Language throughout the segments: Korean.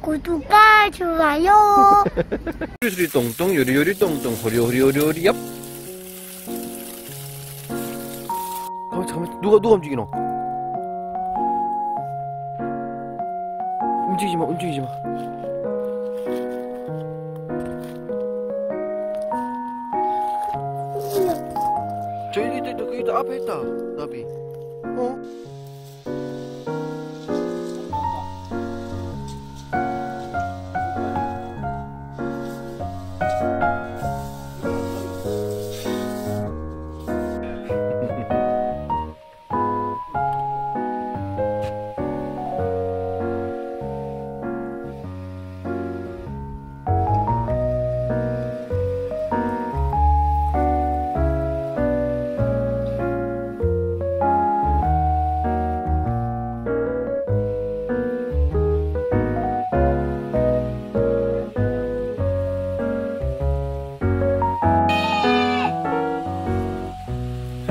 구독과 좋아요. 수리 똥똥 요리 요리 똥똥 호리 호리 호리 호리 얍. 어 잠깐만 누가 누가 움직이노? 움직이지 마 움직이지 마. 저기 있다 거기 있다 앞에 있다 나비. 어?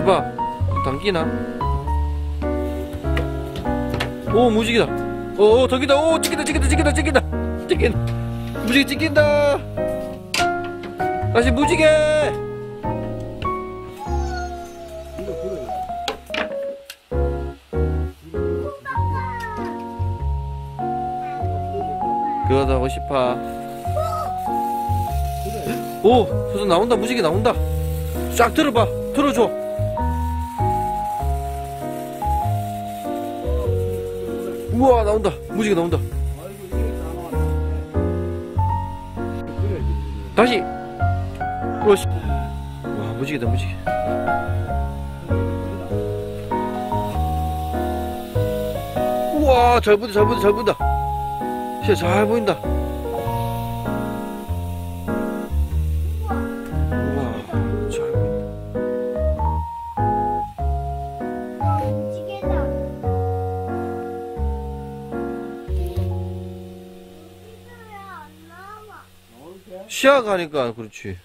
해봐. 당기나? 오 무지개다. 오오 저기다. 오 찍힌다 찍힌다 찍힌다 찍힌다. 찍힌. 무지개 찍힌다. 다시 무지개. 그거도 하고 싶어. 오 소선 나온다 무지개 나온다. 쫙 들어봐. 들어줘 우와 나온다. 무지개 나온다. 다시. 오씨. 와 무지개다 무지개. 우와 잘 보인다 잘 보인다 잘 보인다. 진짜 잘 보인다 시야 가니까 그렇지